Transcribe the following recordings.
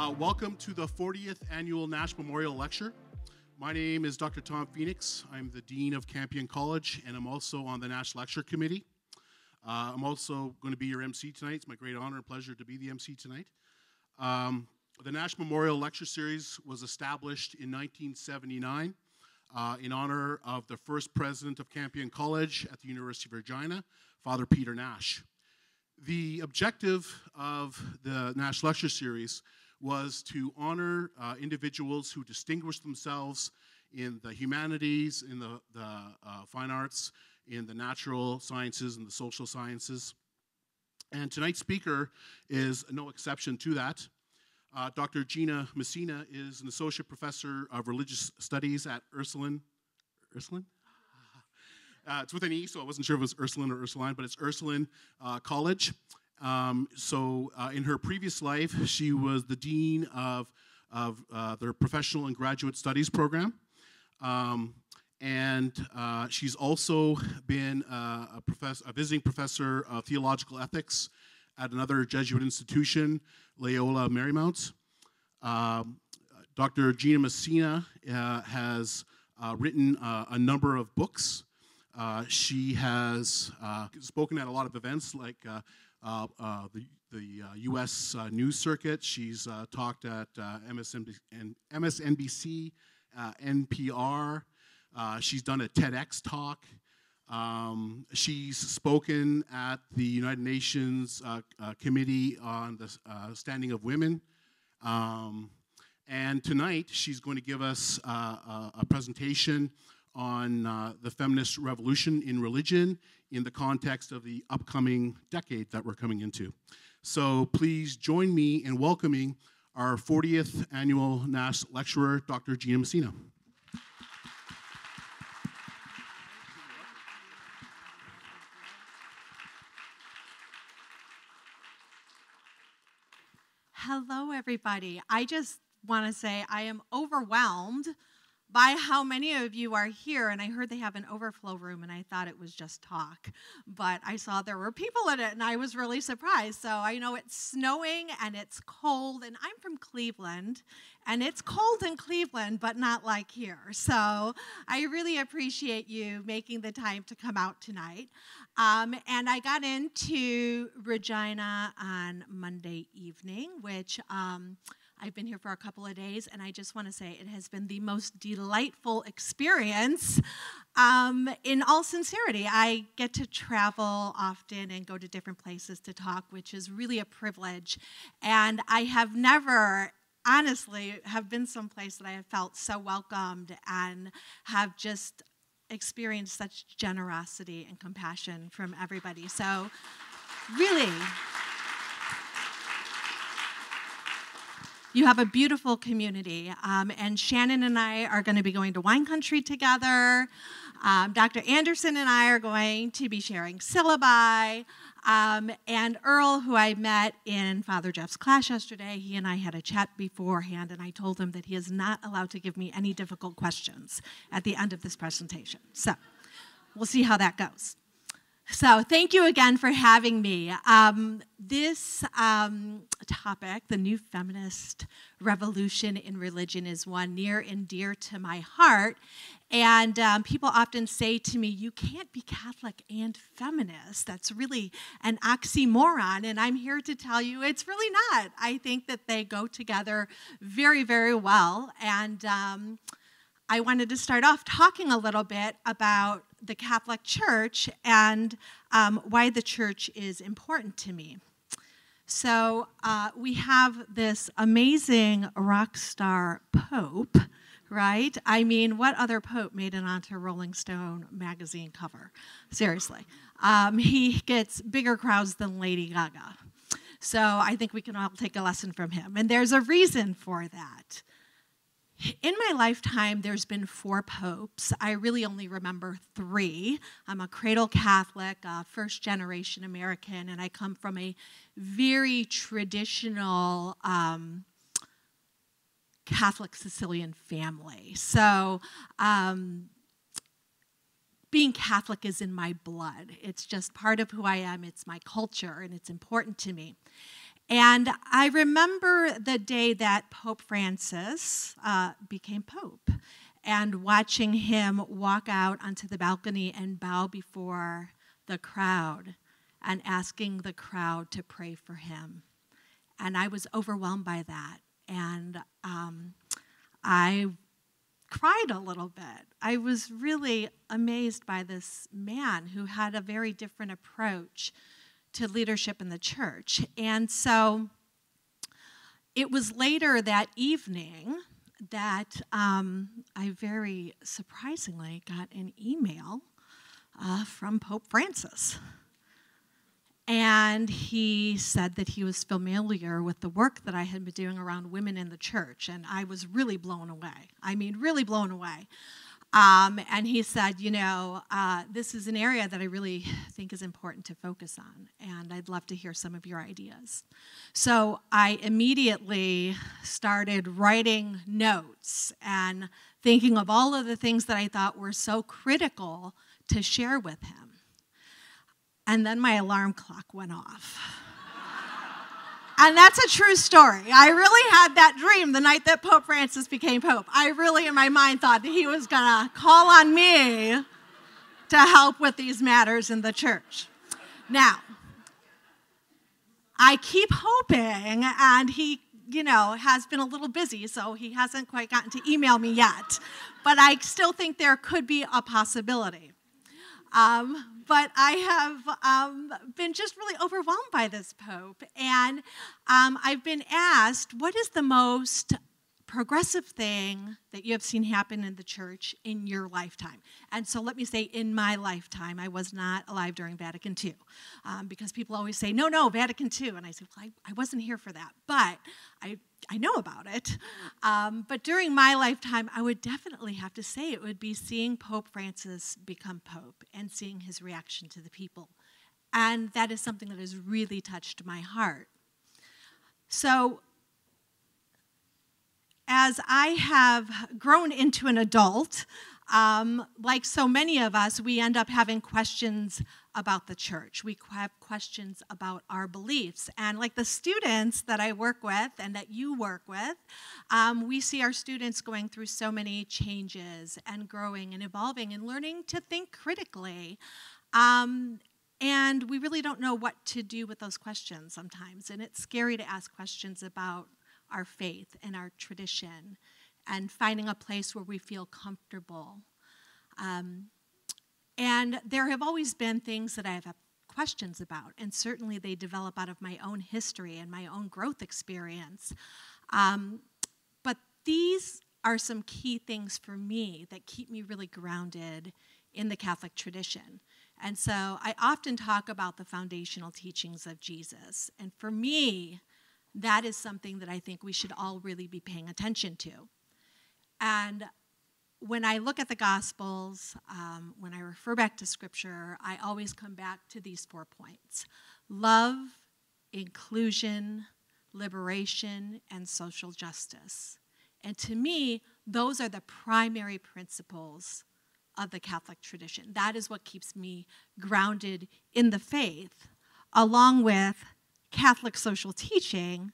Uh, welcome to the 40th Annual Nash Memorial Lecture. My name is Dr. Tom Phoenix. I'm the Dean of Campion College, and I'm also on the Nash Lecture Committee. Uh, I'm also going to be your MC tonight. It's my great honor and pleasure to be the MC tonight. Um, the Nash Memorial Lecture Series was established in 1979 uh, in honor of the first president of Campion College at the University of Regina, Father Peter Nash. The objective of the Nash Lecture Series was to honor uh, individuals who distinguished themselves in the humanities, in the, the uh, fine arts, in the natural sciences, and the social sciences. And tonight's speaker is no exception to that. Uh, Dr. Gina Messina is an associate professor of religious studies at Ursuline. Ursuline? Uh, it's with an E, so I wasn't sure if it was Ursuline or Ursuline, but it's Ursuline uh, College. Um, so, uh, in her previous life, she was the dean of, of uh, their professional and graduate studies program. Um, and uh, she's also been uh, a, professor, a visiting professor of theological ethics at another Jesuit institution, Loyola Marymount. Um, Dr. Gina Messina uh, has uh, written a number of books. she has spoken at a lot of events like uh, uh, the, the U.S. Uh, news circuit. She's talked at MSNBC, MSNBC NPR. she's done a TEDx talk. Um, she's spoken at the United Nations uh, uh, Committee on the uh, Standing of Women. Um, and tonight, she's going to give us a, a presentation on uh, the feminist revolution in religion in the context of the upcoming decade that we're coming into. So please join me in welcoming our 40th annual Nash lecturer, Dr. Gina Messina. Hello, everybody. I just want to say I am overwhelmed by how many of you are here. And I heard they have an overflow room, and I thought it was just talk. But I saw there were people in it, and I was really surprised. So I know it's snowing and it's cold, and I'm from Cleveland, and it's cold in Cleveland, but not like here. So I really appreciate you making the time to come out tonight. Um, and I got into Regina on Monday evening, which. Um, I've been here for a couple of days, and I just want to say it has been the most delightful experience. Um, in all sincerity, I get to travel often and go to different places to talk, which is really a privilege. And I have never honestly have been someplace that I have felt so welcomed and have just experienced such generosity and compassion from everybody. So, really. You have a beautiful community. Um, and Shannon and I are going to be going to wine country together. Um, Dr. Anderson and I are going to be sharing syllabi. Um, and Earl, who I met in Father Jeff's class yesterday, he and I had a chat beforehand, and I told him that he is not allowed to give me any difficult questions at the end of this presentation. So we'll see how that goes. So, thank you again for having me. Um, this um, topic, the new feminist revolution in religion, is one near and dear to my heart. And um, people often say to me, You can't be Catholic and feminist. That's really an oxymoron. And I'm here to tell you it's really not. I think that they go together very, very well. And um, I wanted to start off talking a little bit about the Catholic Church and um, why the church is important to me. So, uh, we have this amazing rock star pope, right? I mean, what other pope made it onto Rolling Stone magazine cover? Seriously. Um, he gets bigger crowds than Lady Gaga. So, I think we can all take a lesson from him. And there's a reason for that. In my lifetime, there's been four popes. I really only remember three. I'm a cradle Catholic, a first generation American, and I come from a very traditional um, Catholic Sicilian family. So, um, being Catholic is in my blood. It's just part of who I am, it's my culture, and it's important to me. And I remember the day that Pope Francis uh, became Pope and watching him walk out onto the balcony and bow before the crowd and asking the crowd to pray for him. And I was overwhelmed by that. And um, I cried a little bit. I was really amazed by this man who had a very different approach to leadership in the church. And so it was later that evening that um, I very surprisingly got an email uh, from Pope Francis. And he said that he was familiar with the work that I had been doing around women in the church. And I was really blown away. I mean, really blown away. Um, and he said, You know, uh, this is an area that I really think is important to focus on, and I'd love to hear some of your ideas. So I immediately started writing notes and thinking of all of the things that I thought were so critical to share with him. And then my alarm clock went off. And that's a true story. I really had that dream the night that Pope Francis became Pope. I really, in my mind, thought that he was going to call on me to help with these matters in the church. Now, I keep hoping, and he, you know, has been a little busy, so he hasn't quite gotten to email me yet. But I still think there could be a possibility. Um, but I have um, been just really overwhelmed by this Pope. And um, I've been asked, what is the most progressive thing that you have seen happen in the church in your lifetime. And so let me say, in my lifetime, I was not alive during Vatican II. Um, because people always say, no, no, Vatican II. And I say, well, I, I wasn't here for that. But I, I know about it. Um, but during my lifetime, I would definitely have to say it would be seeing Pope Francis become Pope and seeing his reaction to the people. And that is something that has really touched my heart. So as I have grown into an adult, um, like so many of us, we end up having questions about the church. We have questions about our beliefs. And like the students that I work with and that you work with, um, we see our students going through so many changes and growing and evolving and learning to think critically. Um, and we really don't know what to do with those questions sometimes. And it's scary to ask questions about our faith and our tradition and finding a place where we feel comfortable. Um, and there have always been things that I have questions about, and certainly they develop out of my own history and my own growth experience. Um, but these are some key things for me that keep me really grounded in the Catholic tradition. And so I often talk about the foundational teachings of Jesus. And for me, that is something that I think we should all really be paying attention to. And when I look at the Gospels, um, when I refer back to Scripture, I always come back to these four points love, inclusion, liberation, and social justice. And to me, those are the primary principles of the Catholic tradition. That is what keeps me grounded in the faith, along with Catholic social teaching,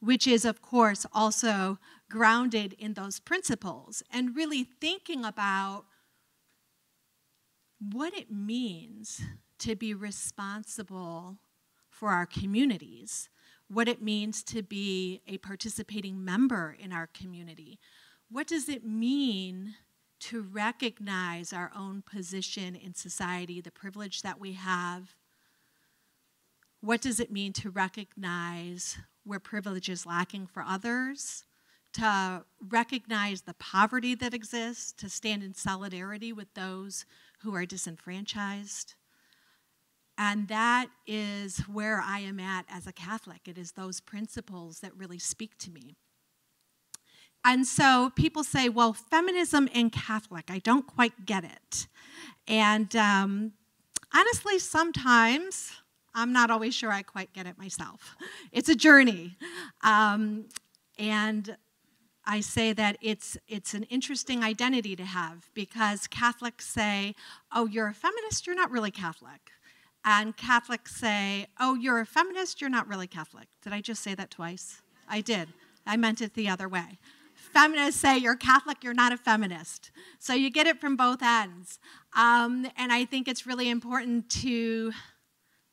which is, of course, also grounded in those principles, and really thinking about what it means to be responsible for our communities, what it means to be a participating member in our community. What does it mean to recognize our own position in society, the privilege that we have, what does it mean to recognize where privilege is lacking for others? To recognize the poverty that exists, to stand in solidarity with those who are disenfranchised. And that is where I am at as a Catholic. It is those principles that really speak to me. And so people say, well, feminism and Catholic, I don't quite get it. And um, honestly, sometimes I'm not always sure I quite get it myself. It's a journey. Um, and I say that it's, it's an interesting identity to have because Catholics say, oh, you're a feminist, you're not really Catholic. and Catholics say, Oh, you're a feminist, you're not really Catholic. Did I just say that twice? I did. I meant it the other way. Feminists say you're Catholic, you're not a feminist. So you get it from both ends. Um, and I think it's really important to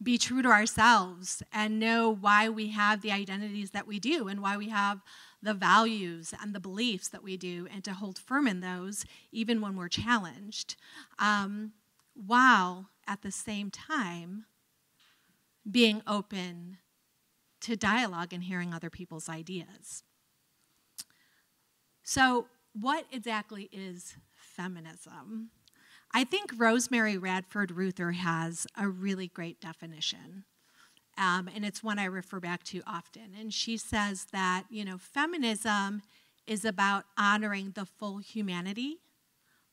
be true to ourselves and know why we have the identities that we do and why we have the values and the beliefs that we do and to hold firm in those even when we're challenged. Um, while at the same time being open to dialogue and hearing other people's ideas. So, what exactly is feminism? I think Rosemary Radford Ruether has a really great definition. Um, and it's one I refer back to often. And she says that, you know, feminism is about honoring the full humanity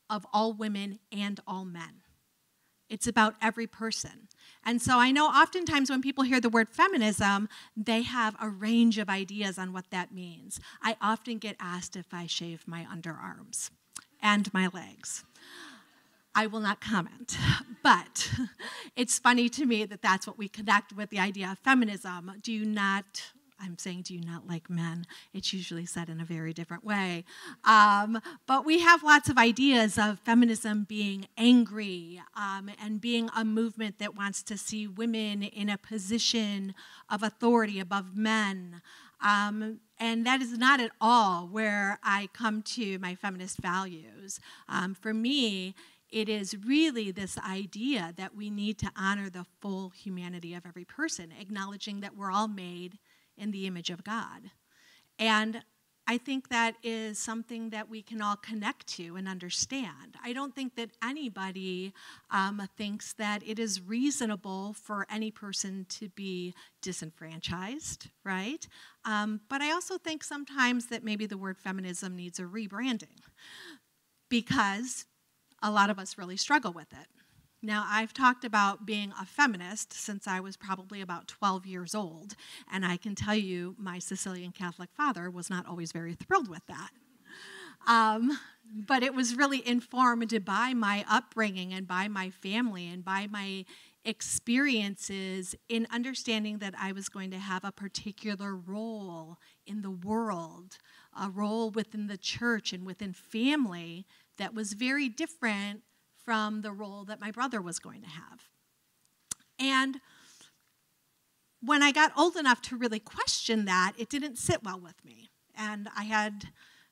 of all women and all men. It's about every person. And so I know oftentimes when people hear the word feminism, they have a range of ideas on what that means. I often get asked if I shave my underarms and my legs. I will not comment. But it's funny to me that that's what we connect with the idea of feminism. Do you not I'm saying, do you not like men? It's usually said in a very different way. Um, but we have lots of ideas of feminism being angry um, and being a movement that wants to see women in a position of authority above men. Um, and that is not at all where I come to my feminist values. Um, for me, it is really this idea that we need to honor the full humanity of every person, acknowledging that we're all made in the image of God. And I think that is something that we can all connect to and understand. I don't think that anybody um, thinks that it is reasonable for any person to be disenfranchised, right? Um, but I also think sometimes that maybe the word feminism needs a rebranding because a lot of us really struggle with it. Now, I've talked about being a feminist since I was probably about 12 years old, and I can tell you my Sicilian Catholic father was not always very thrilled with that. Um, but it was really informed by my upbringing and by my family and by my experiences in understanding that I was going to have a particular role in the world, a role within the church and within family that was very different from the role that my brother was going to have. And when I got old enough to really question that, it didn't sit well with me. And I had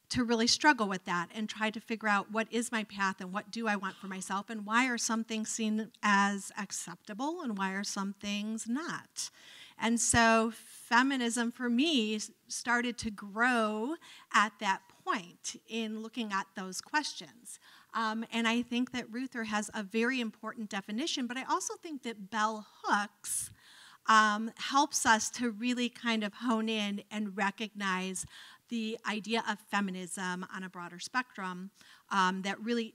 to really struggle with that and try to figure out what is my path and what do I want for myself and why are some things seen as acceptable and why are some things not. And so feminism for me started to grow at that point in looking at those questions. Um, and I think that Ruether has a very important definition, but I also think that Bell Hooks um, helps us to really kind of hone in and recognize the idea of feminism on a broader spectrum um, that really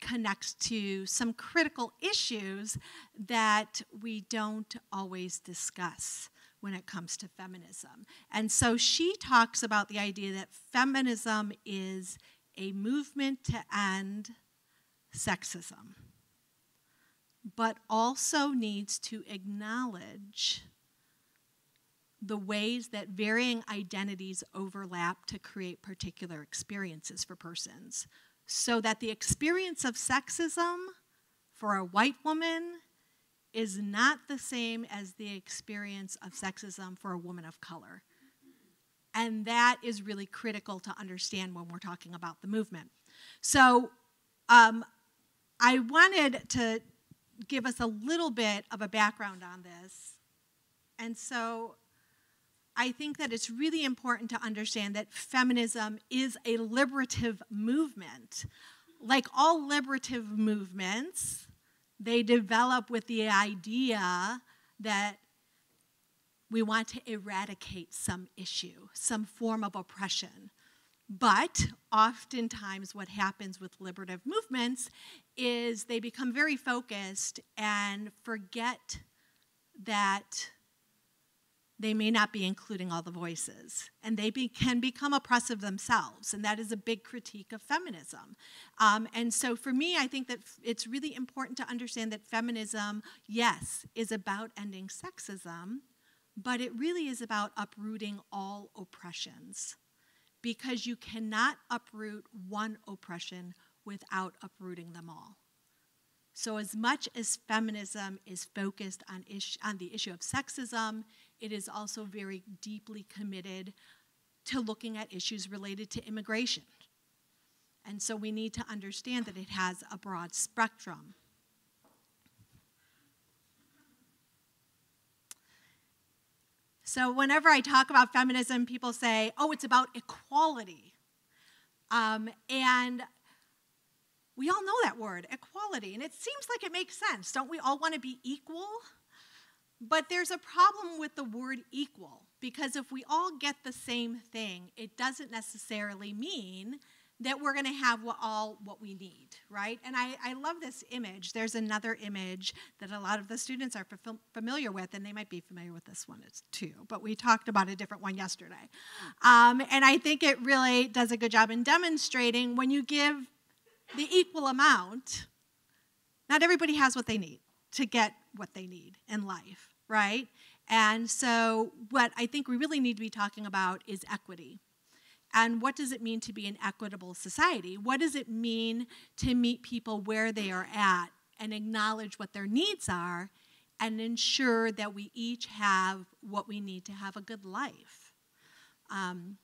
connects to some critical issues that we don't always discuss when it comes to feminism. And so she talks about the idea that feminism is a movement to end sexism, but also needs to acknowledge the ways that varying identities overlap to create particular experiences for persons. So that the experience of sexism for a white woman is not the same as the experience of sexism for a woman of color. And that is really critical to understand when we're talking about the movement. So um, I wanted to give us a little bit of a background on this. And so I think that it's really important to understand that feminism is a liberative movement. Like all liberative movements, they develop with the idea that we want to eradicate some issue, some form of oppression. But oftentimes, what happens with liberative movements is they become very focused and forget that they may not be including all the voices, and they be, can become oppressive themselves, and that is a big critique of feminism. Um, and so, for me, I think that it's really important to understand that feminism, yes, is about ending sexism, but it really is about uprooting all oppressions, because you cannot uproot one oppression without uprooting them all. So, as much as feminism is focused on, on the issue of sexism, it is also very deeply committed to looking at issues related to immigration. And so we need to understand that it has a broad spectrum. So, whenever I talk about feminism, people say, oh, it's about equality. Um, and we all know that word, equality, and it seems like it makes sense. Don't we all want to be equal? But there's a problem with the word equal because if we all get the same thing, it doesn't necessarily mean that we're going to have all what we need, right? And I, I love this image. There's another image that a lot of the students are familiar with, and they might be familiar with this one too, but we talked about a different one yesterday. Um, and I think it really does a good job in demonstrating when you give the equal amount, not everybody has what they need to get what they need in life, right? And so, what I think we really need to be talking about is equity. And what does it mean to be an equitable society? What does it mean to meet people where they are at and acknowledge what their needs are and ensure that we each have what we need to have a good life? Um,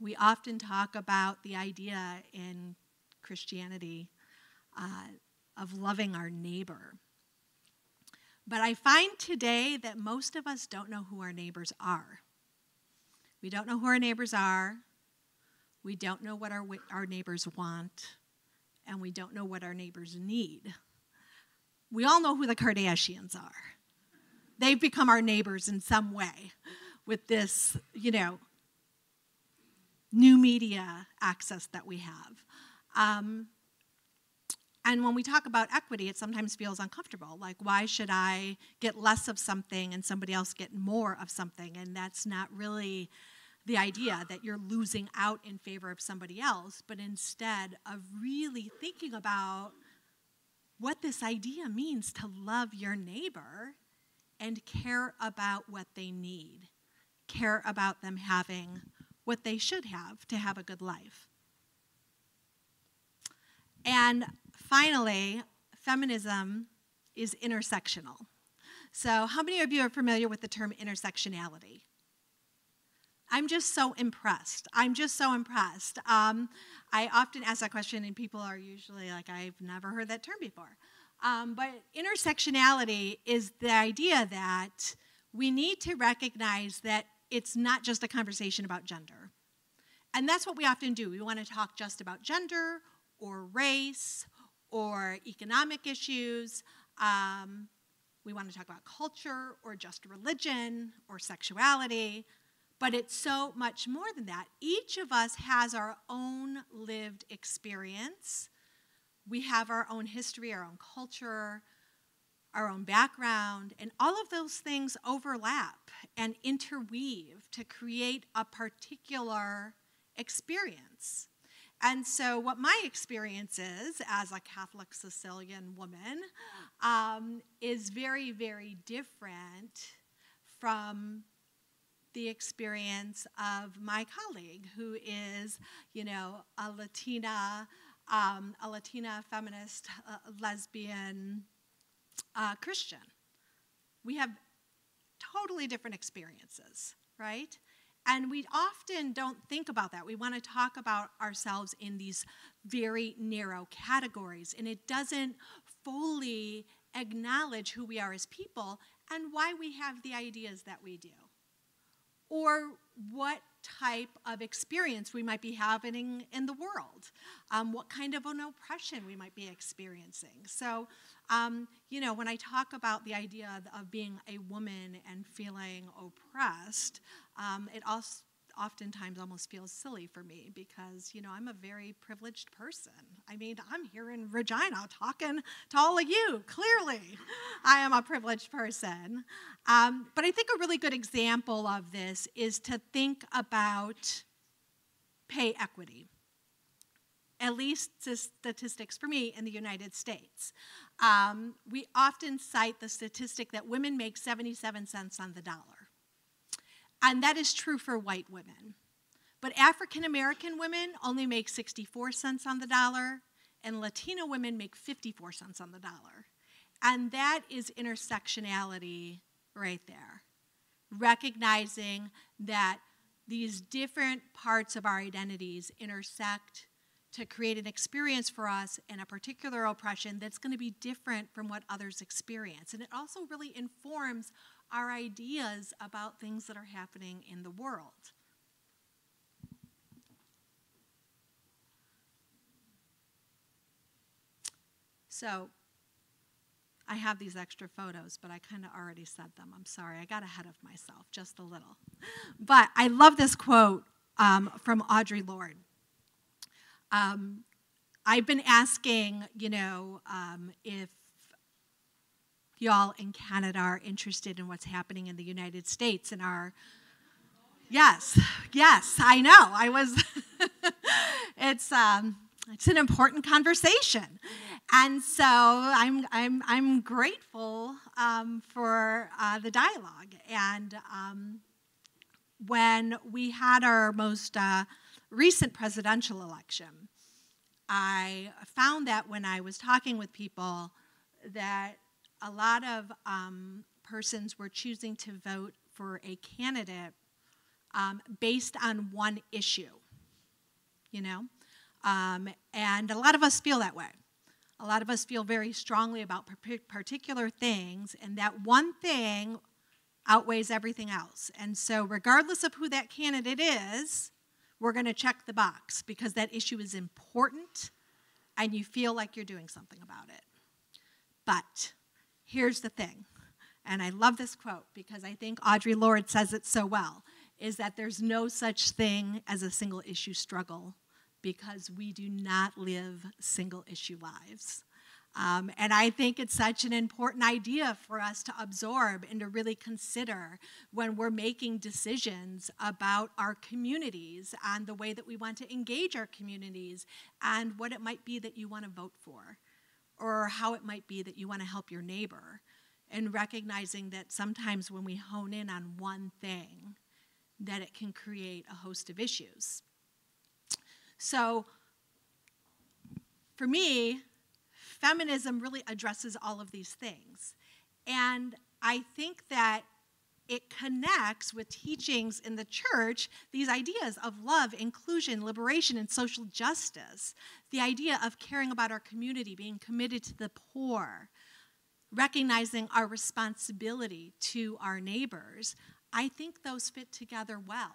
we often talk about the idea in Christianity uh, of loving our neighbor. But I find today that most of us don't know who our neighbors are. We don't know who our neighbors are. We don't know what our, our neighbors want. And we don't know what our neighbors need. We all know who the Kardashians are. They've become our neighbors in some way with this, you know, new media access that we have. Um, and when we talk about equity, it sometimes feels uncomfortable. Like, why should I get less of something and somebody else get more of something? And that's not really the idea that you're losing out in favor of somebody else, but instead of really thinking about what this idea means to love your neighbor and care about what they need, care about them having what they should have to have a good life. And finally, feminism is intersectional. So, how many of you are familiar with the term intersectionality? I'm just so impressed. I'm just so impressed. Um, I often ask that question, and people are usually like, I've never heard that term before. Um, but intersectionality is the idea that we need to recognize that it's not just a conversation about gender. And that's what we often do. We want to talk just about gender or race or economic issues. Um, we want to talk about culture or just religion or sexuality, but it's so much more than that. Each of us has our own lived experience. We have our own history, our own culture, our own background, and all of those things overlap and interweave to create a particular experience. And so, what my experience is as a Catholic Sicilian woman um, is very, very different from the experience of my colleague who is, you know, a Latina, um, a Latina feminist, uh, lesbian uh, Christian. We have totally different experiences, right? And we often don't think about that. We want to talk about ourselves in these very narrow categories, and it doesn't fully acknowledge who we are as people and why we have the ideas that we do, or what type of experience we might be having in the world, um, what kind of an oppression we might be experiencing. So, um, you know, when I talk about the idea of being a woman and feeling oppressed, um, it also oftentimes almost feels silly for me because, you know, I'm a very privileged person. I mean, I'm here in Regina talking to all of you. Clearly, I am a privileged person. Um, but I think a really good example of this is to think about pay equity. At least statistics for me in the United States. Um, we often cite the statistic that women make 77 cents on the dollar. And that is true for white women. But African American women only make 64 cents on the dollar, and Latino women make 54 cents on the dollar. And that is intersectionality right there. Recognizing that these different parts of our identities intersect to create an experience for us in a particular oppression that's going to be different from what others experience. And it also really informs our ideas about things that are happening in the world. So, I have these extra photos, but I kind of already said them. I'm sorry, I got ahead of myself just a little. But I love this quote um, from Audre Lorde. Um, I've been asking, you know, um, if y'all in Canada are interested in what's happening in the United States and our Yes, yes, I know. I was. it's um, it's an important conversation, and so I'm I'm I'm grateful um, for uh, the dialogue. And um, when we had our most uh, recent presidential election, I found that when I was talking with people, that a lot of um, persons were choosing to vote for a candidate um, based on one issue, you know? Um, and a lot of us feel that way. A lot of us feel very strongly about particular things, and that one thing outweighs everything else. And so, regardless of who that candidate is, we're going to check the box because that issue is important and you feel like you're doing something about it. But here's the thing, and I love this quote because I think Audre Lorde says it so well, is that there's no such thing as a single issue struggle because we do not live single issue lives. Um, and I think it's such an important idea for us to absorb and to really consider when we're making decisions about our communities and the way that we want to engage our communities and what it might be that you want to vote for or how it might be that you want to help your neighbor. And recognizing that sometimes when we hone in on one thing, that it can create a host of issues. So, for me, feminism really addresses all of these things. And I think that it connects with teachings in the church these ideas of love, inclusion, liberation, and social justice. The idea of caring about our community, being committed to the poor, recognizing our responsibility to our neighbors. I think those fit together well.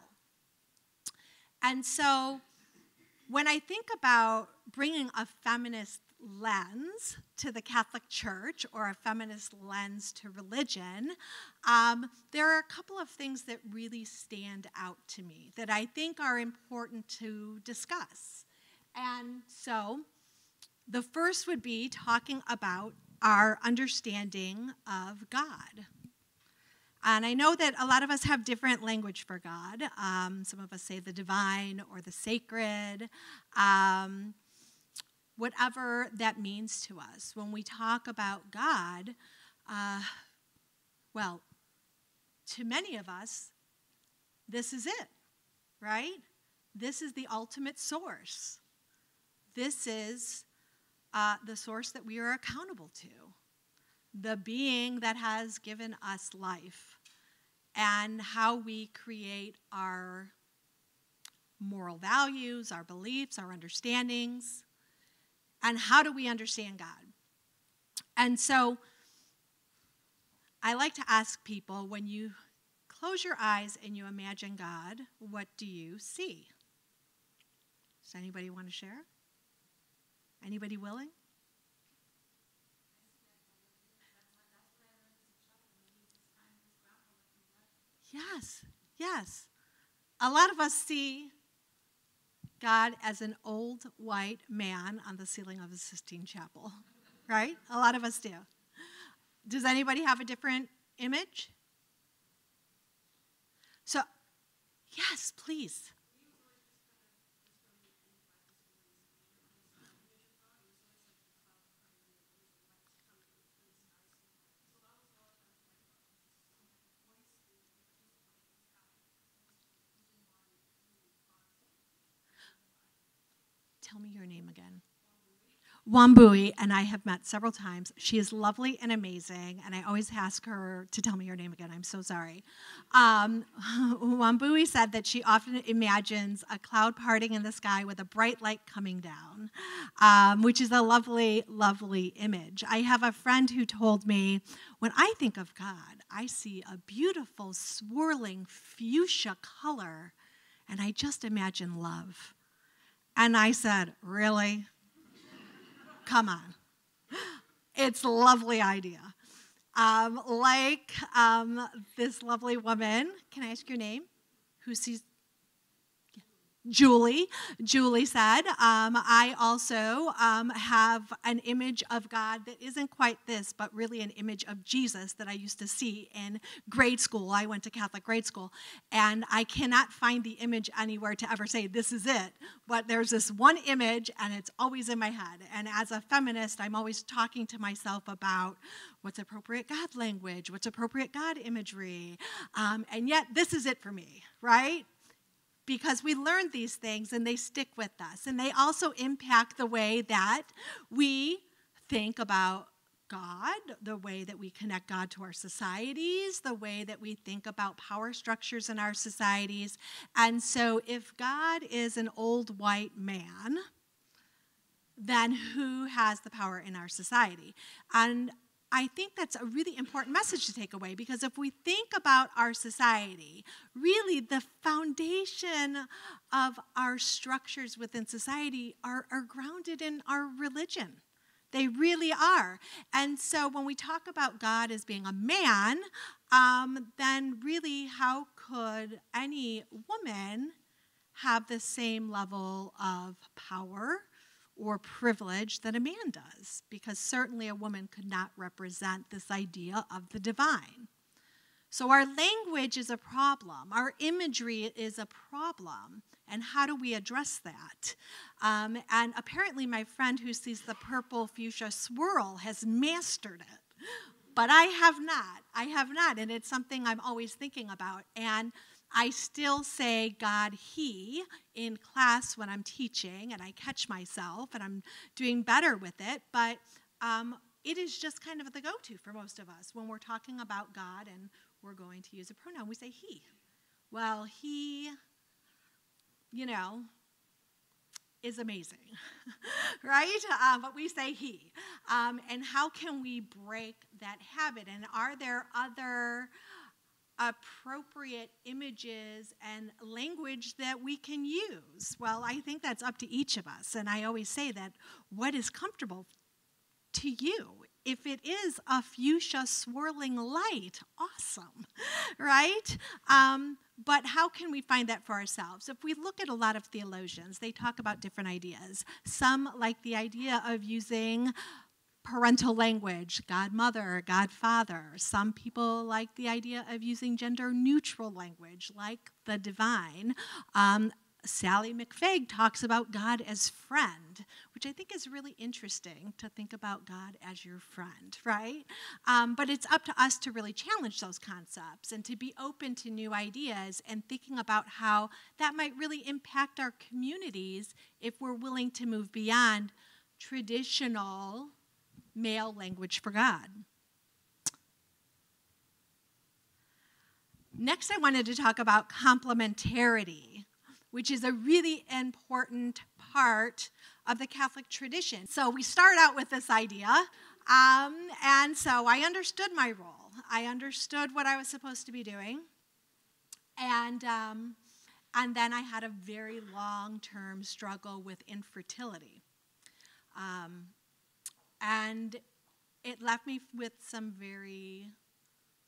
And so when I think about bringing a feminist lens to the Catholic Church or a feminist lens to religion, um, there are a couple of things that really stand out to me that I think are important to discuss. And so the first would be talking about our understanding of God. And I know that a lot of us have different language for God. Um, some of us say the divine or the sacred. Um, whatever that means to us. When we talk about God, uh, well, to many of us, this is it, right? This is the ultimate source. This is uh, the source that we are accountable to, the being that has given us life, and how we create our moral values, our beliefs, our understandings and how do we understand God? And so I like to ask people when you close your eyes and you imagine God, what do you see? Does anybody want to share? Anybody willing? Yes, yes. a lot of us see God as an old white man on the ceiling of the Sistine Chapel, right? A lot of us do. Does anybody have a different image? So, yes, please. Tell me your name again. Wambui, and I have met several times. She is lovely and amazing, and I always ask her to tell me her name again. I'm so sorry. Um, Wambui said that she often imagines a cloud parting in the sky with a bright light coming down, um, which is a lovely, lovely image. I have a friend who told me when I think of God, I see a beautiful, swirling fuchsia color, and I just imagine love. And I said, Really? Come on. It's a lovely idea. Um, like um, this lovely woman, can I ask your name? Who sees Julie. Julie said, um, I also um, have an image of God that isn't quite this, but really an image of Jesus that I used to see in grade school. I went to Catholic grade school, and I cannot find the image anywhere to ever say, This is it. But there's this one image, and it's always in my head. And as a feminist, I'm always talking to myself about what's appropriate God language, what's appropriate God imagery. Um, and yet, this is it for me, right? Because we learn these things and they stick with us. And they also impact the way that we think about God, the way that we connect God to our societies, the way that we think about power structures in our societies. And so, if God is an old white man, then who has the power in our society? And I think that's a really important message to take away because if we think about our society, really the foundation of our structures within society are, are grounded in our religion. They really are. And so when we talk about God as being a man, um, then really, how could any woman have the same level of power? Or privilege that a man does, because certainly a woman could not represent this idea of the divine. So, our language is a problem, our imagery is a problem. And how do we address that? Um, and apparently, my friend who sees the purple fuchsia swirl has mastered it. But I have not. I have not. And it's something I'm always thinking about. And I still say God, He in class when I'm teaching, and I catch myself and I'm doing better with it, but um, it is just kind of the go to for most of us when we're talking about God and we're going to use a pronoun. We say He. Well, He, you know, is amazing, right? Um, but we say He. Um, and how can we break that habit? And are there other appropriate images and language that we can use? Well, I think that's up to each of us. And I always say that what is comfortable to you? If it is a fuchsia swirling light, awesome, right? Um, but how can we find that for ourselves? If we look at a lot of theologians, they talk about different ideas. Some like the idea of using parental language, godmother, godfather. Some people like the idea of using gender neutral language, like the divine. Um, Sallie McFague talks about God as friend, which I think is really interesting to think about God as your friend, right? Um, but it's up to us to really challenge those concepts and to be open to new ideas and thinking about how that might really impact our communities if we're willing to move beyond traditional male language for God. Next, I wanted to talk about complementarity, which is a really important part of the Catholic tradition. So we start out with this idea, um, and so I understood my role. I understood what I was supposed to be doing, and um, and then I had a very long-term struggle with infertility. Um, and it left me with some very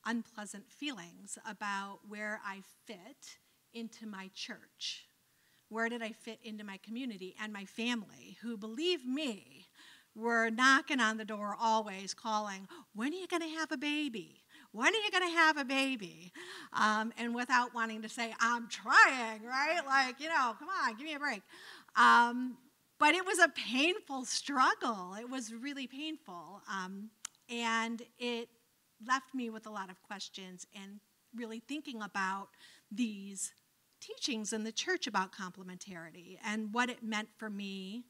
unpleasant feelings about where I fit into my church? Where did I fit into my community and my family, who, believe me, were knocking on the door always calling, When are you going to have a baby? When are you going to have a baby? Um, and without wanting to say, I'm trying, right? Like, you know, come on, give me a break. Um, but it was a painful struggle. It was really painful. Um, and it left me with a lot of questions and really thinking about these teachings in the church about complementarity and what it meant for me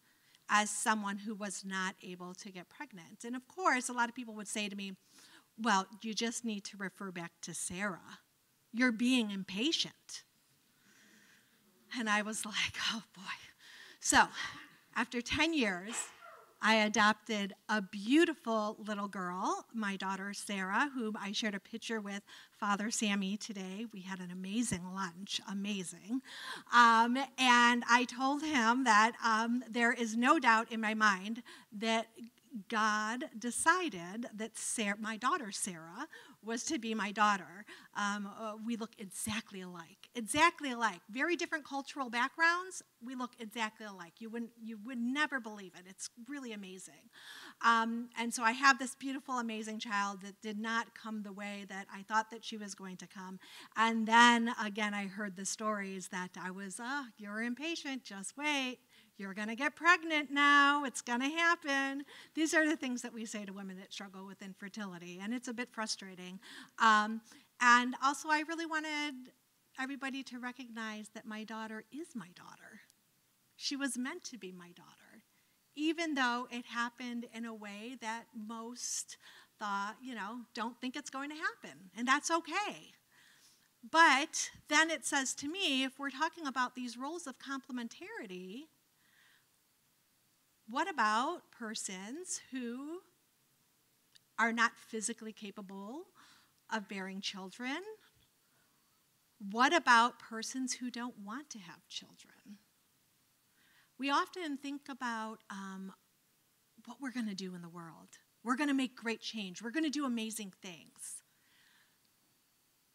as someone who was not able to get pregnant. And of course, a lot of people would say to me, well, you just need to refer back to Sarah. You're being impatient. And I was like, oh boy. So, after 10 years, I adopted a beautiful little girl, my daughter Sarah, whom I shared a picture with Father Sammy today. We had an amazing lunch, amazing. Um, and I told him that um, there is no doubt in my mind that God decided that Sarah, my daughter Sarah was to be my daughter. Um, uh, we look exactly alike, exactly alike. Very different cultural backgrounds. We look exactly alike. You wouldn't, you would never believe it. It's really amazing. Um, and so I have this beautiful, amazing child that did not come the way that I thought that she was going to come. And then again, I heard the stories that I was, oh, you're impatient. Just wait. You're going to get pregnant now. It's going to happen. These are the things that we say to women that struggle with infertility, and it's a bit frustrating. Um, and also, I really wanted everybody to recognize that my daughter is my daughter. She was meant to be my daughter, even though it happened in a way that most thought, you know, don't think it's going to happen, and that's okay. But then it says to me if we're talking about these roles of complementarity, what about persons who are not physically capable of bearing children? What about persons who don't want to have children? We often think about um, what we're going to do in the world. We're going to make great change. We're going to do amazing things.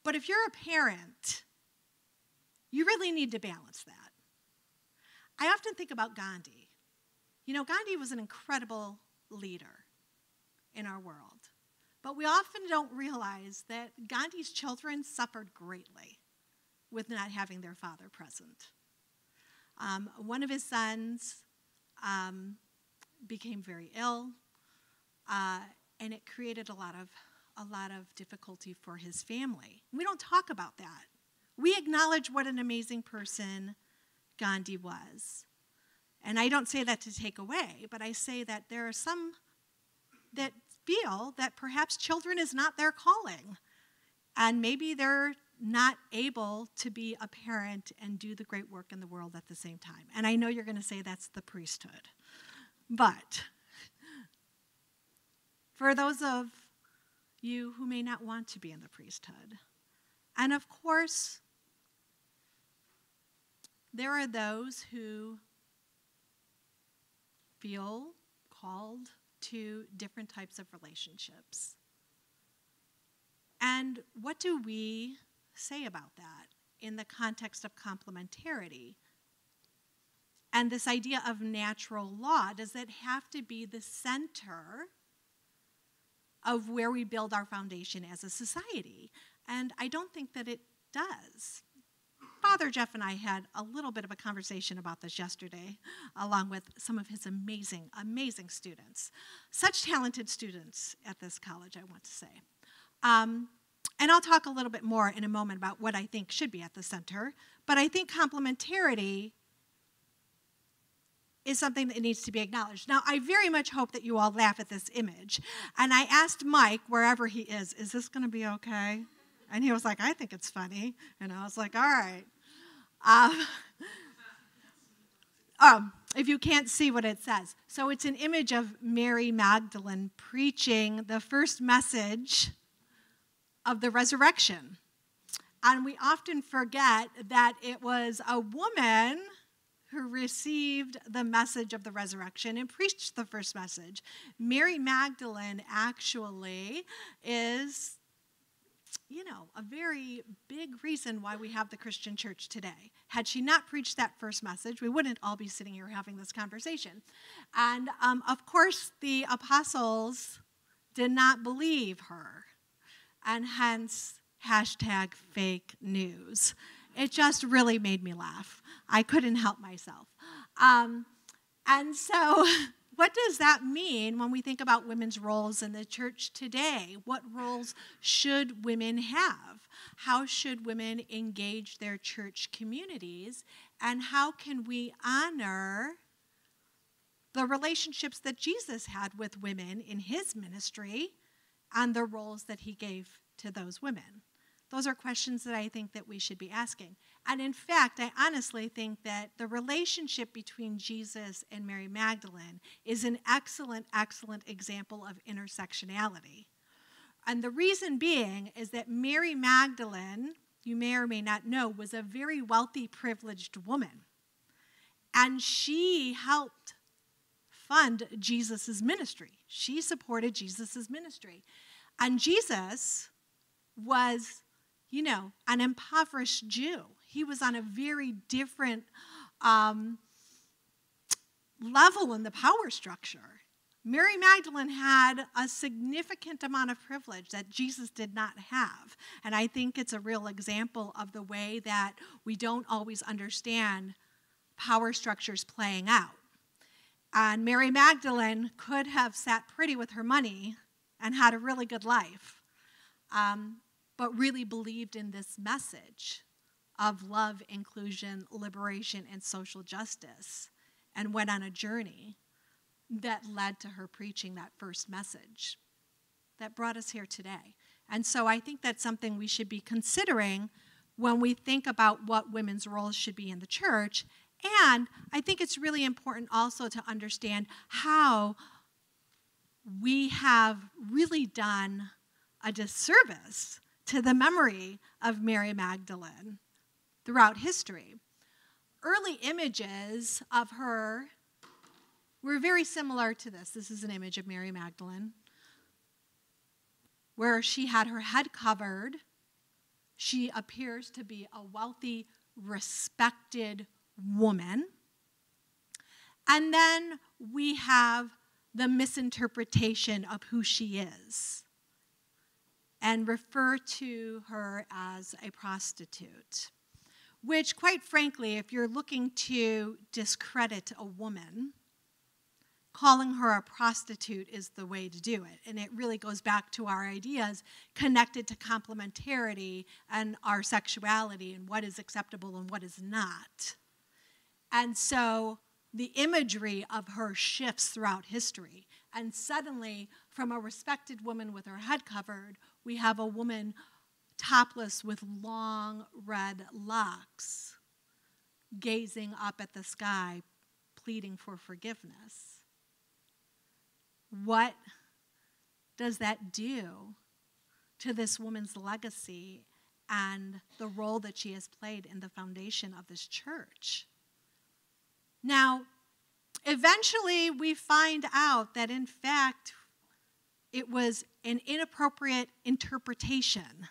But if you're a parent, you really need to balance that. I often think about Gandhi. You know, Gandhi was an incredible leader in our world, but we often don't realize that Gandhi's children suffered greatly with not having their father present. Um, one of his sons um, became very ill, uh, and it created a lot of a lot of difficulty for his family. We don't talk about that. We acknowledge what an amazing person Gandhi was. And I don't say that to take away, but I say that there are some that feel that perhaps children is not their calling. And maybe they're not able to be a parent and do the great work in the world at the same time. And I know you're going to say that's the priesthood. But for those of you who may not want to be in the priesthood, and of course, there are those who feel called to different types of relationships. And what do we say about that in the context of complementarity? And this idea of natural law, does it have to be the center of where we build our foundation as a society? And I don't think that it does. Father Jeff and I had a little bit of a conversation about this yesterday, along with some of his amazing, amazing students. Such talented students at this college, I want to say. Um, and I'll talk a little bit more in a moment about what I think should be at the center. But I think complementarity is something that needs to be acknowledged. Now, I very much hope that you all laugh at this image. And I asked Mike, wherever he is, is this going to be okay? And he was like, I think it's funny. And I was like, all right. Um, um, if you can't see what it says. So it's an image of Mary Magdalene preaching the first message of the resurrection. And we often forget that it was a woman who received the message of the resurrection and preached the first message. Mary Magdalene actually is you know, a very big reason why we have the Christian church today. Had she not preached that first message, we wouldn't all be sitting here having this conversation. And um, of course, the apostles did not believe her, and hence, hashtag fake news. It just really made me laugh. I couldn't help myself. Um, and so, what does that mean when we think about women's roles in the church today? What roles should women have? How should women engage their church communities? And how can we honor the relationships that Jesus had with women in his ministry and the roles that he gave to those women? Those are questions that I think that we should be asking. And in fact, I honestly think that the relationship between Jesus and Mary Magdalene is an excellent, excellent example of intersectionality. And the reason being is that Mary Magdalene, you may or may not know, was a very wealthy, privileged woman. And she helped fund Jesus' ministry. She supported Jesus' ministry. And Jesus was you know, an impoverished Jew. He was on a very different um, level in the power structure. Mary Magdalene had a significant amount of privilege that Jesus did not have. And I think it's a real example of the way that we don't always understand power structures playing out. And Mary Magdalene could have sat pretty with her money and had a really good life. Um, but really believed in this message of love, inclusion, liberation, and social justice, and went on a journey that led to her preaching that first message that brought us here today. And so I think that's something we should be considering when we think about what women's roles should be in the church. And I think it's really important also to understand how we have really done a disservice to the memory of Mary Magdalene throughout history. Early images of her were very similar to this. This is an image of Mary Magdalene where she had her head covered. She appears to be a wealthy, respected woman. And then we have the misinterpretation of who she is and refer to her as a prostitute. Which, quite frankly, if you're looking to discredit a woman, calling her a prostitute is the way to do it. And it really goes back to our ideas connected to complementarity and our sexuality and what is acceptable and what is not. And so the imagery of her shifts throughout history. And suddenly, from a respected woman with her head covered, we have a woman topless with long red locks, gazing up at the sky, pleading for forgiveness. What does that do to this woman's legacy and the role that she has played in the foundation of this church? Now, eventually we find out that in fact it was an inappropriate interpretation.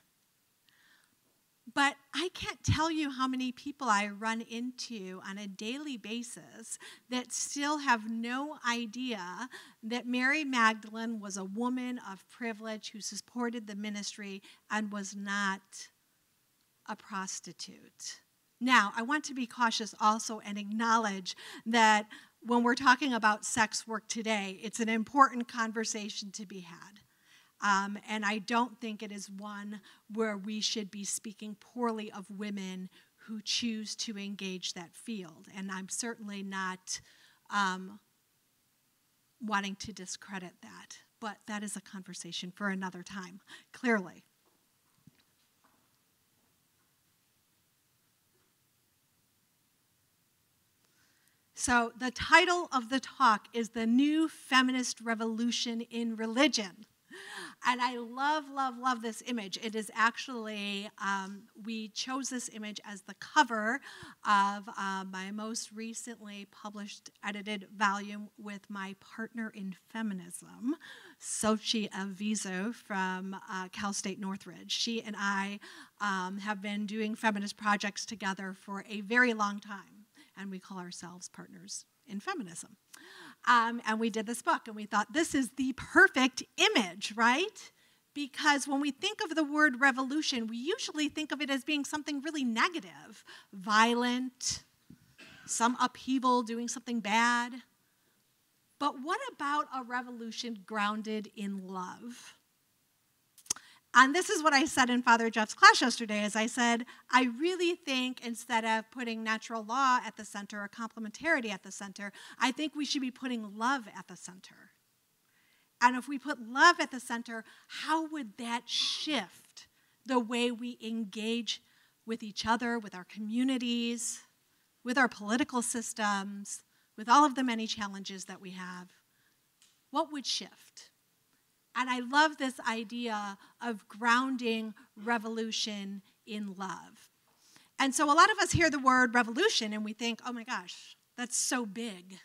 But I can't tell you how many people I run into on a daily basis that still have no idea that Mary Magdalene was a woman of privilege who supported the ministry and was not a prostitute. Now, I want to be cautious also and acknowledge that when we're talking about sex work today, it's an important conversation to be had. Um, and I don't think it is one where we should be speaking poorly of women who choose to engage that field. And I'm certainly not um, wanting to discredit that, but that is a conversation for another time, clearly. So, the title of the talk is The New Feminist Revolution in Religion. And I love, love, love this image. It is actually, um, we chose this image as the cover of uh, my most recently published edited volume with my partner in feminism. Xochitl Alvizo from uh, Cal State Northridge. She and I um, have been doing feminist projects together for a very long time, and we call ourselves partners in feminism. Um, and we did this book, and we thought this is the perfect image, right? Because when we think of the word revolution, we usually think of it as being something really negative, violent, some upheaval, doing something bad. But what about a revolution grounded in love? And this is what I said in Father Jeff's class yesterday, as I said, I really think instead of putting natural law at the center or complementarity at the center, I think we should be putting love at the center. And if we put love at the center, how would that shift the way we engage with each other, with our communities, with our political systems, with all of the many challenges that we have? What would shift? And I love this idea of grounding revolution in love. And so a lot of us hear the word revolution and we think, oh my gosh, that's so big.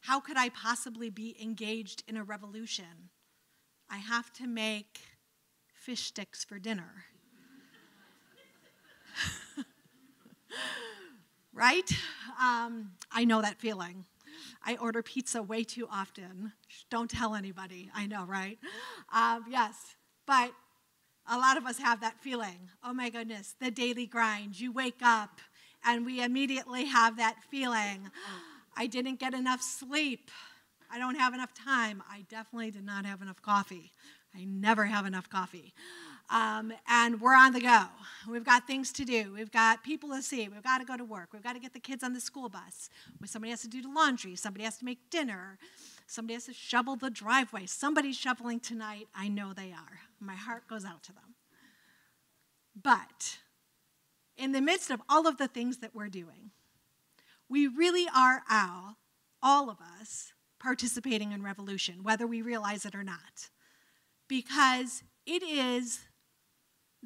How could I possibly be engaged in a revolution? I have to make fish sticks for dinner. right? Um, I know that feeling. I order pizza way too often. Don't tell anybody. I know, right? Um, yes, but a lot of us have that feeling. Oh my goodness, the daily grind. You wake up and we immediately have that feeling. I didn't get enough sleep. I don't have enough time. I definitely did not have enough coffee. I never have enough coffee. Um, and we're on the go. We've got things to do. We've got people to see. We've got to go to work. We've got to get the kids on the school bus. Somebody has to do the laundry. Somebody has to make dinner. Somebody has to shovel the driveway. Somebody's shoveling tonight. I know they are. My heart goes out to them. But in the midst of all of the things that we're doing, we really are all, all of us, participating in revolution, whether we realize it or not. Because it is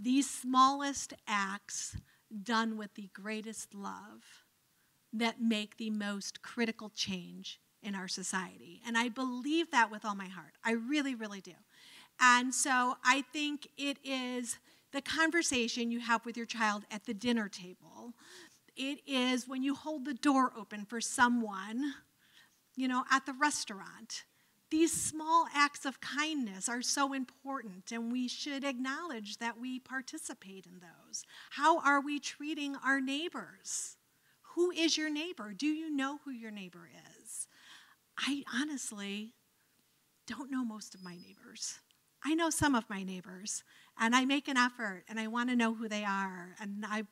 these smallest acts done with the greatest love that make the most critical change in our society. And I believe that with all my heart. I really, really do. And so I think it is the conversation you have with your child at the dinner table. It is when you hold the door open for someone, you know, at the restaurant. These small acts of kindness are so important, and we should acknowledge that we participate in those. How are we treating our neighbors? Who is your neighbor? Do you know who your neighbor is? I honestly don't know most of my neighbors. I know some of my neighbors, and I make an effort, and I want to know who they are, and I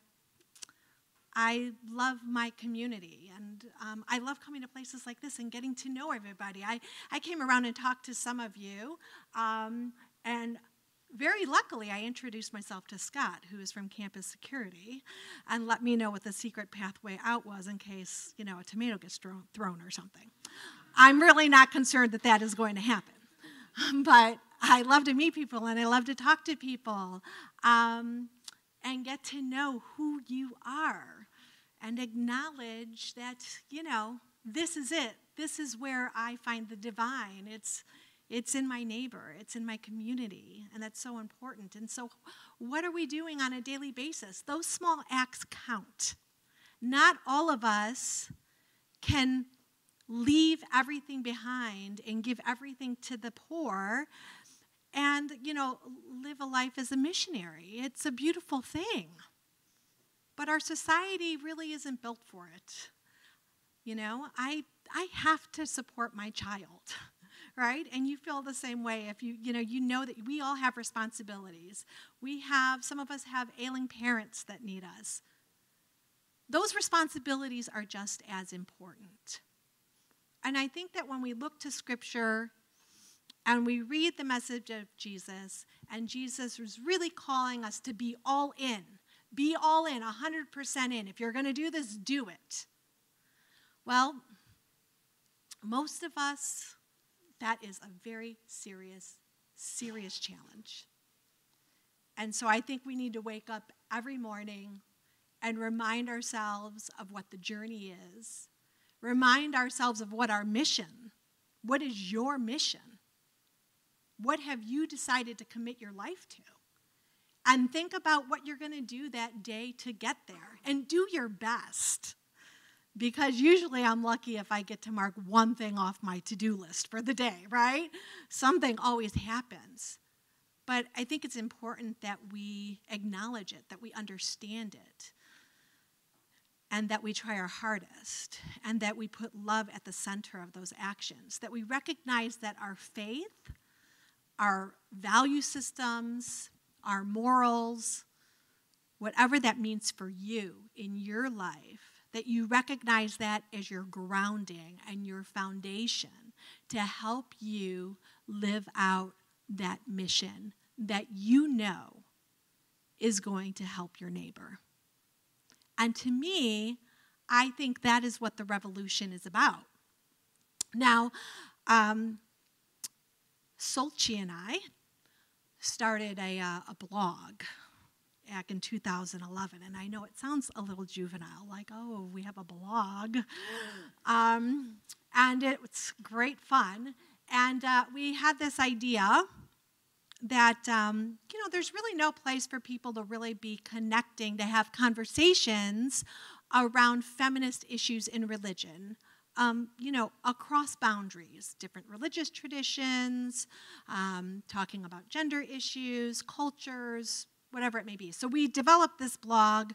I love my community and um, I love coming to places like this and getting to know everybody. I, I came around and talked to some of you, um, and very luckily, I introduced myself to Scott, who is from campus security, and let me know what the secret pathway out was in case, you know, a tomato gets thrown, thrown or something. I'm really not concerned that that is going to happen. But I love to meet people and I love to talk to people um, and get to know who you are and acknowledge that, you know, this is it. This is where I find the divine. It's it's in my neighbor, it's in my community, and that's so important. And so, what are we doing on a daily basis? Those small acts count. Not all of us can leave everything behind and give everything to the poor and, you know, live a life as a missionary. It's a beautiful thing. But our society really isn't built for it. You know, I, I have to support my child, right? And you feel the same way if you, you know, you know that we all have responsibilities. We have, some of us have ailing parents that need us. Those responsibilities are just as important. And I think that when we look to Scripture and we read the message of Jesus, and Jesus was really calling us to be all in be all in, 100% in. If you're going to do this, do it. Well, most of us, that is a very serious, serious challenge. And so I think we need to wake up every morning and remind ourselves of what the journey is. Remind ourselves of what our mission. What is your mission? What have you decided to commit your life to? And think about what you're going to do that day to get there and do your best. Because usually I'm lucky if I get to mark one thing off my to do list for the day, right? Something always happens. But I think it's important that we acknowledge it, that we understand it, and that we try our hardest, and that we put love at the center of those actions, that we recognize that our faith, our value systems, our morals, whatever that means for you in your life, that you recognize that as your grounding and your foundation to help you live out that mission that you know is going to help your neighbor. And to me, I think that is what the revolution is about. Now, um, Xochitl and I started a, uh, a blog back in 2011, and I know it sounds a little juvenile, like, oh, we have a blog. Um, and it was great fun. And uh, we had this idea that um, you know there's really no place for people to really be connecting to have conversations around feminist issues in religion um, you know across boundaries different religious traditions um, talking about gender issues cultures whatever it may be so we developed this blog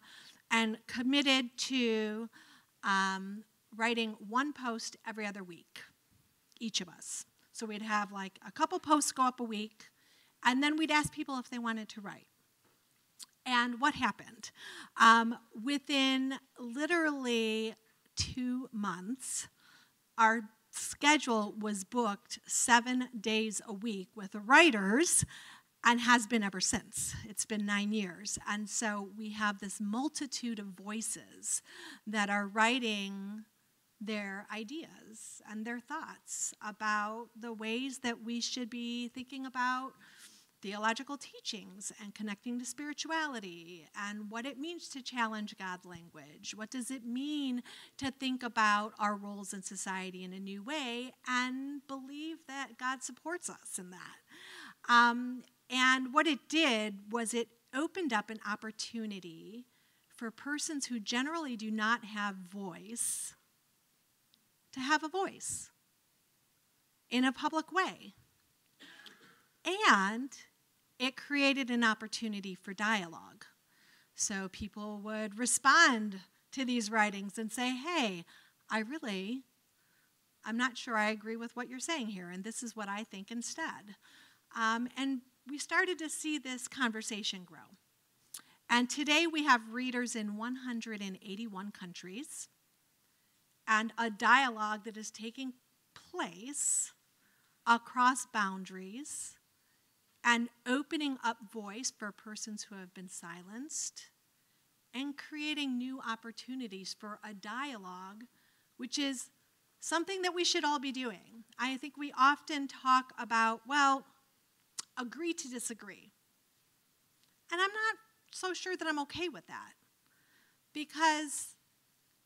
and committed to um, writing one post every other week each of us so we'd have like a couple posts go up a week and then we'd ask people if they wanted to write. And what happened? Um, within literally two months, our schedule was booked seven days a week with writers and has been ever since. It's been nine years. And so we have this multitude of voices that are writing their ideas and their thoughts about the ways that we should be thinking about theological teachings and connecting to spirituality and what it means to challenge God language. What does it mean to think about our roles in society in a new way and believe that God supports us in that? Um, and what it did was it opened up an opportunity for persons who generally do not have voice to have a voice in a public way. And it created an opportunity for dialogue. So people would respond to these writings and say, hey, I really, I'm not sure I agree with what you're saying here, and this is what I think instead. Um, and we started to see this conversation grow. And today we have readers in 181 countries and a dialogue that is taking place across boundaries and opening up voice for persons who have been silenced, and creating new opportunities for a dialogue, which is something that we should all be doing. I think we often talk about, well, agree to disagree. And I'm not so sure that I'm okay with that because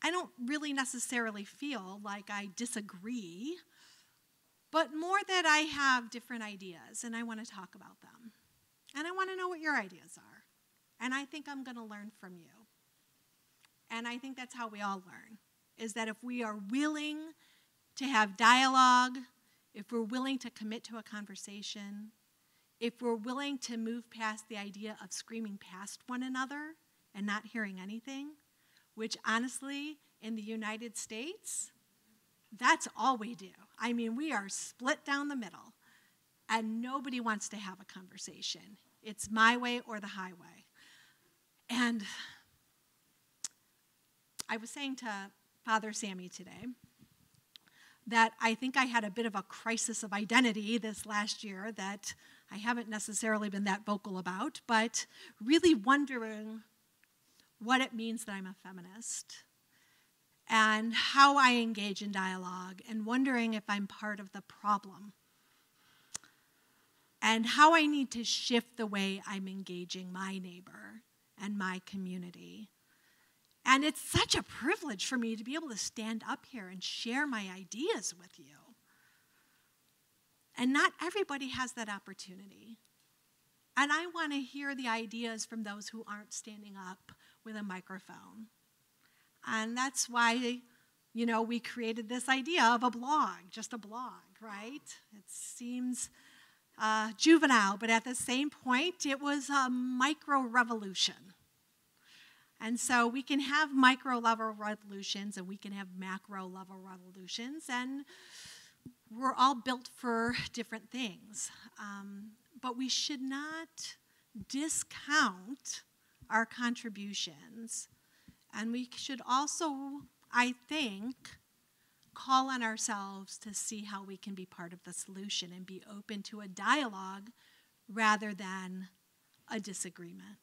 I don't really necessarily feel like I disagree but more that I have different ideas and I want to talk about them. And I want to know what your ideas are. And I think I'm going to learn from you. And I think that's how we all learn is that if we are willing to have dialogue, if we're willing to commit to a conversation, if we're willing to move past the idea of screaming past one another and not hearing anything, which honestly, in the United States, that's all we do. I mean, we are split down the middle, and nobody wants to have a conversation. It's my way or the highway. And I was saying to Father Sammy today that I think I had a bit of a crisis of identity this last year that I haven't necessarily been that vocal about, but really wondering what it means that I'm a feminist and how I engage in dialogue and wondering if I'm part of the problem and how I need to shift the way I'm engaging my neighbor and my community. And it's such a privilege for me to be able to stand up here and share my ideas with you. And not everybody has that opportunity. And I want to hear the ideas from those who aren't standing up with a microphone. And that's why, you know, we created this idea of a blog, just a blog, right? It seems uh, juvenile, but at the same point, it was a micro revolution. And so we can have micro level revolutions and we can have macro level revolutions, and we're all built for different things. Um, but we should not discount our contributions. And we should also, I think, call on ourselves to see how we can be part of the solution and be open to a dialogue rather than a disagreement.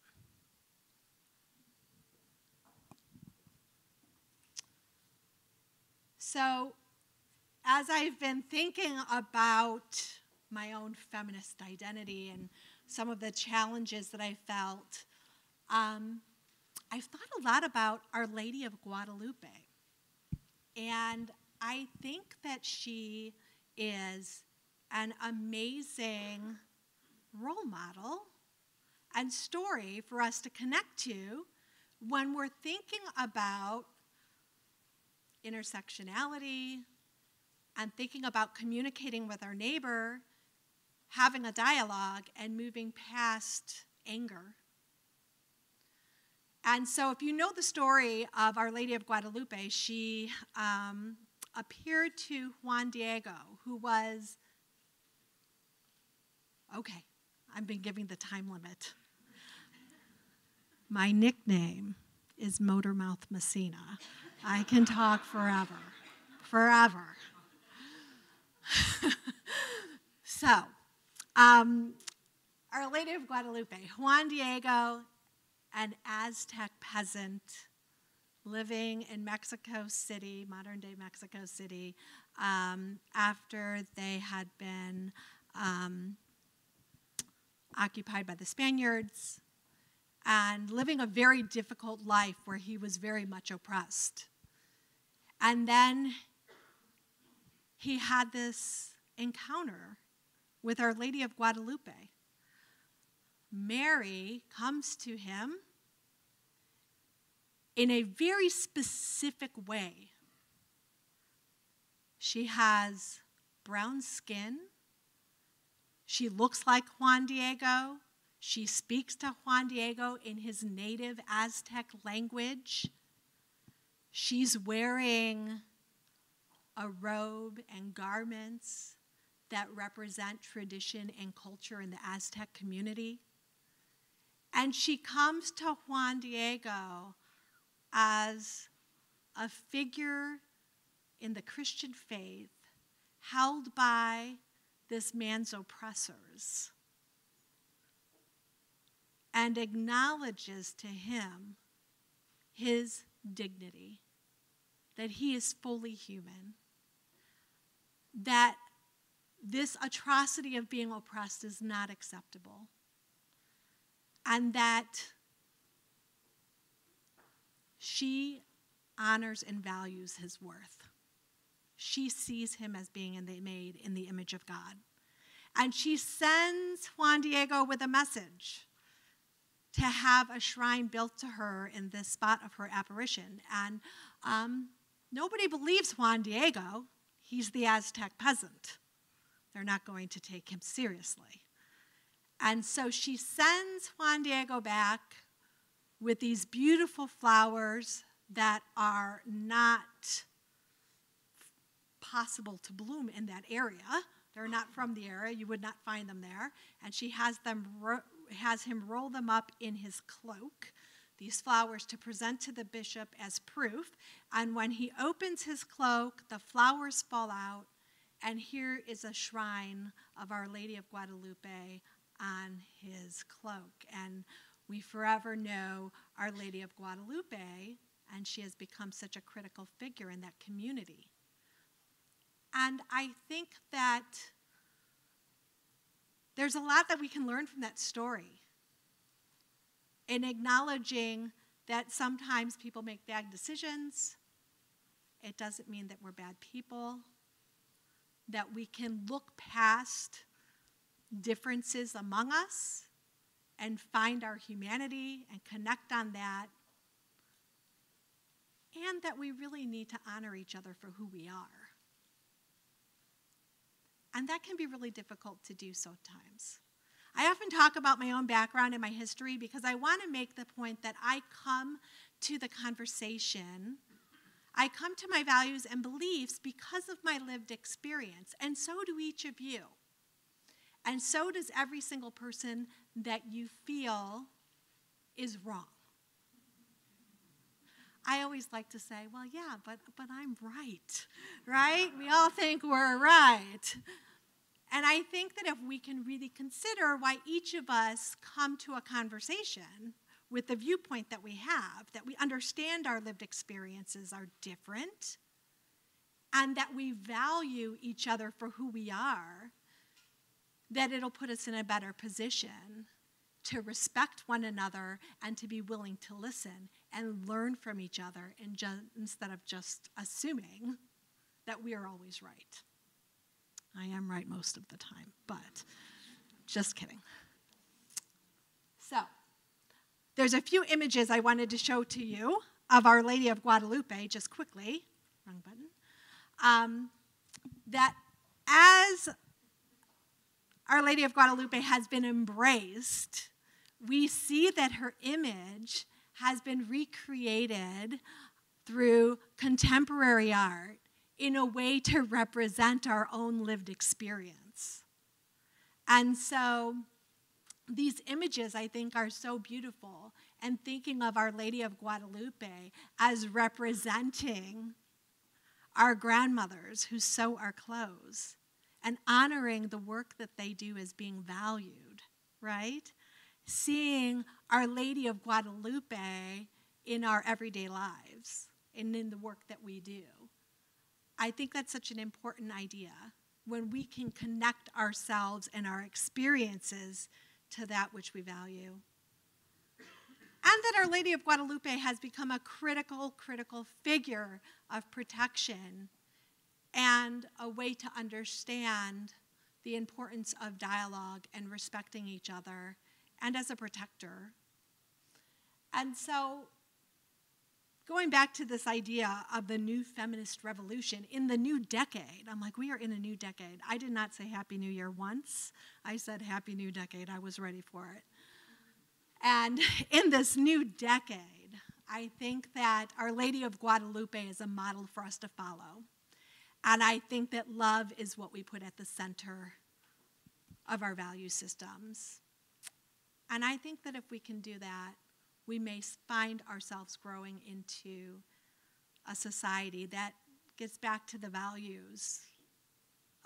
So, as I've been thinking about my own feminist identity and some of the challenges that I felt, um, I've thought a lot about Our Lady of Guadalupe. And I think that she is an amazing role model and story for us to connect to when we're thinking about intersectionality and thinking about communicating with our neighbor having a dialogue and moving past anger. And so, if you know the story of Our Lady of Guadalupe, she um, appeared to Juan Diego, who was, okay, I've been giving the time limit. My nickname is Motormouth Messina. I can talk forever, forever. so, um, Our Lady of Guadalupe, Juan Diego, an Aztec peasant living in Mexico City, modern day Mexico City, um, after they had been um, occupied by the Spaniards and living a very difficult life where he was very much oppressed. And then he had this encounter with Our Lady of Guadalupe. Mary comes to him in a very specific way. She has brown skin. She looks like Juan Diego. She speaks to Juan Diego in his native Aztec language. She's wearing a robe and garments that represent tradition and culture in the Aztec community. And she comes to Juan Diego as a figure in the Christian faith held by this man's oppressors and acknowledges to him his dignity, that he is fully human, that this atrocity of being oppressed is not acceptable, and that she honors and values his worth. She sees him as being made in the image of God. And she sends Juan Diego with a message to have a shrine built to her in this spot of her apparition. And um, nobody believes Juan Diego. He's the Aztec peasant. They're not going to take him seriously. And so she sends Juan Diego back with these beautiful flowers that are not possible to bloom in that area. They're not from the area. You would not find them there. And she has them has him roll them up in his cloak, these flowers to present to the bishop as proof. And when he opens his cloak, the flowers fall out, and here is a shrine of Our Lady of Guadalupe on his cloak. And we forever know Our Lady of Guadalupe, and she has become such a critical figure in that community. And I think that there's a lot that we can learn from that story in acknowledging that sometimes people make bad decisions. It doesn't mean that we're bad people. that we can look past differences among us and find our humanity and connect on that. And that we really need to honor each other for who we are. And that can be really difficult to do sometimes. I often talk about my own background and my history because I want to make the point that I come to the conversation, I come to my values and beliefs because of my lived experience, and so do each of you. And so does every single person that you feel is wrong. I always like to say, well, yeah, but, but I'm right, right? We all think we're right. And I think that if we can really consider why each of us come to a conversation with the viewpoint that we have, that we understand our lived experiences are different, and that we value each other for who we are, that it'll put us in a better position to respect one another and to be willing to listen and learn from each other instead of just assuming that we are always right. I am right most of the time, but just kidding. So, there's a few images I wanted to show to you of Our Lady of Guadalupe, just quickly. Wrong button. Um, that as Our Lady of Guadalupe has been embraced, we see that her image has been recreated through contemporary art in a way to represent our own lived experience. And so these images, I think, are so beautiful. And thinking of Our Lady of Guadalupe as representing our grandmothers who sew our clothes and honoring the work that they do as being valued, right? Seeing Our Lady of Guadalupe in our everyday lives and in the work that we do. I think that's such an important idea when we can connect ourselves and our experiences to that which we value. And that Our Lady of Guadalupe has become a critical, critical figure of protection and a way to understand the importance of dialogue and respecting each other and as a protector. And so going back to this idea of the new feminist revolution in the new decade, I'm like, we are in a new decade. I did not say Happy New Year once. I said Happy New Decade. I was ready for it. And in this new decade, I think that Our Lady of Guadalupe is a model for us to follow. And I think that love is what we put at the center of our value systems. And I think that if we can do that, we may find ourselves growing into a society that gets back to the values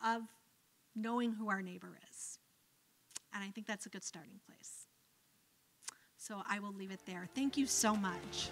of knowing who our neighbor is. And I think that's a good starting place. So I will leave it there. Thank you so much.